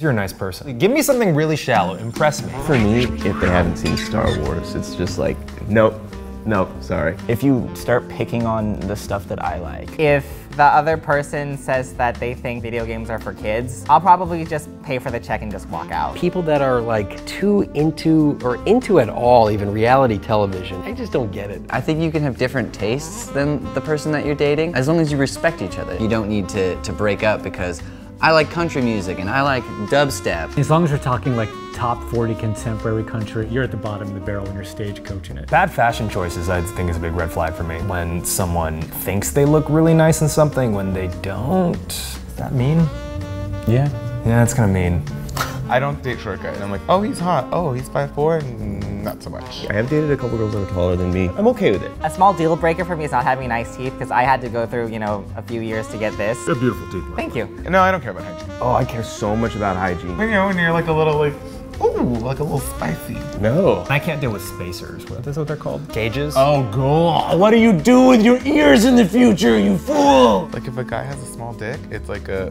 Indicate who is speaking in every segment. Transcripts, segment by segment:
Speaker 1: You're a nice person. Give me something really shallow. Impress me.
Speaker 2: For me, if they haven't seen Star Wars, it's just like, nope, nope, sorry.
Speaker 3: If you start picking on the stuff that I like,
Speaker 4: If the other person says that they think video games are for kids, I'll probably just pay for the check and just walk out.
Speaker 5: People that are like too into or into at all, even reality television, I just don't get it.
Speaker 6: I think you can have different tastes than the person that you're dating, as long as you respect each other. You don't need to, to break up because I like country music and I like dubstep.
Speaker 7: As long as we're talking like top 40 contemporary country, you're at the bottom of the barrel when you're stage coaching it.
Speaker 1: Bad fashion choices, I think, is a big red flag for me. When someone thinks they look really nice in something when they don't. Does that mean?
Speaker 2: Yeah.
Speaker 1: Yeah, that's kind of mean.
Speaker 8: I don't date short guys. I'm like, oh, he's hot. Oh, he's 5'4", mm, not so much.
Speaker 2: I have dated a couple girls that are taller than me. I'm okay with it.
Speaker 4: A small deal breaker for me is not having nice teeth because I had to go through, you know, a few years to get this.
Speaker 8: They're beautiful teeth.
Speaker 4: Thank you.
Speaker 8: No, I don't care about hygiene.
Speaker 2: Oh, I care so much about hygiene.
Speaker 8: You know, when you're like a little like, ooh, like a little spicy.
Speaker 2: No.
Speaker 1: I can't deal with spacers. What is what they're called? Gauges?
Speaker 8: Oh, God.
Speaker 5: What do you do with your ears in the future, you fool?
Speaker 8: Like if a guy has a small dick, it's like a,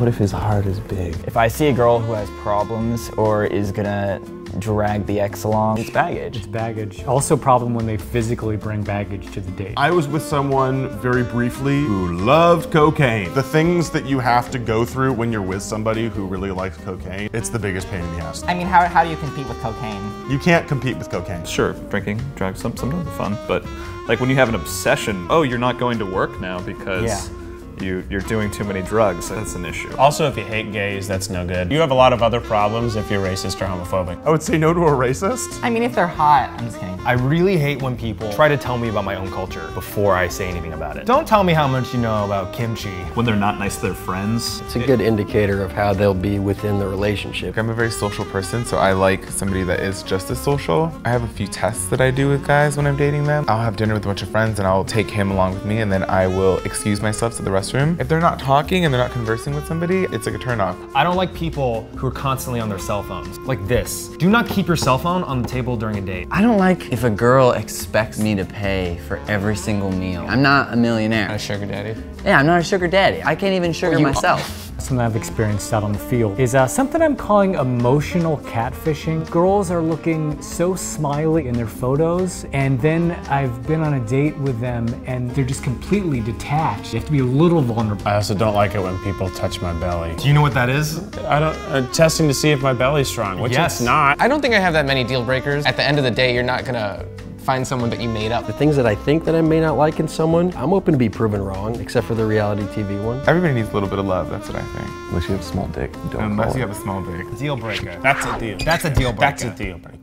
Speaker 2: What if his heart is big?
Speaker 3: if I see a girl who has problems or is gonna drag the ex along, it's baggage.
Speaker 7: It's baggage. Also problem when they physically bring baggage to the date.
Speaker 9: I was with someone very briefly who loved cocaine. The things that you have to go through when you're with somebody who really likes cocaine, it's the biggest pain in the ass.
Speaker 4: I mean, how, how do you compete with cocaine?
Speaker 9: You can't compete with cocaine.
Speaker 10: Sure, drinking, drugs, some, sometimes are fun, but like when you have an obsession, oh, you're not going to work now because
Speaker 3: Yeah.
Speaker 10: You, you're doing too many drugs, that's an issue.
Speaker 11: Also, if you hate gays, that's no good. You have a lot of other problems if you're racist or homophobic.
Speaker 9: I would say no to a racist.
Speaker 4: I mean, if they're hot, I'm just kidding.
Speaker 1: I really hate when people try to tell me about my own culture before I say anything about it. Don't tell me how much you know about kimchi.
Speaker 10: When they're not nice to their friends,
Speaker 5: It's a good indicator of how they'll be within the relationship.
Speaker 8: I'm a very social person, so I like somebody that is just as social. I have a few tests that I do with guys when I'm dating them. I'll have dinner with a bunch of friends and I'll take him along with me and then I will excuse myself to the restroom. If they're not talking and they're not conversing with somebody, it's like a turn off.
Speaker 1: I don't like people who are constantly on their cell phones. Like this. Do not keep your cell phone on the table during a date.
Speaker 6: I don't like if a girl expects me to pay for every single meal. I'm not a millionaire.
Speaker 11: Not A sugar daddy.
Speaker 6: Yeah, I'm not a sugar daddy. I can't even sugar
Speaker 3: you-
Speaker 6: myself.
Speaker 7: Something I've experienced out on the field is uh, something I'm calling emotional catfishing. Girls are looking so smiley in their photos, and then I've been on a date with them and they're just completely detached. You have to be a little vulnerable.
Speaker 11: I also don't like it when people touch my belly.
Speaker 1: Do you know what that is?
Speaker 11: I don't, uh, testing to see if my belly's strong, which
Speaker 1: Yes.
Speaker 11: it's not.
Speaker 12: I don't think I have that many deal breakers. At the end of the day, you're not gonna find someone that you made up.
Speaker 5: The things that I think that I may not like in someone, I'm open to be proven wrong, except for the reality TV one.
Speaker 8: Everybody needs a little bit of love, that's what I think.
Speaker 2: Unless you have a small dick, don't
Speaker 8: Unless
Speaker 2: call
Speaker 8: you
Speaker 2: it.
Speaker 8: have a small dick.
Speaker 1: Deal breaker.
Speaker 11: That's a deal.
Speaker 1: That's a deal breaker.
Speaker 11: That's a deal breaker.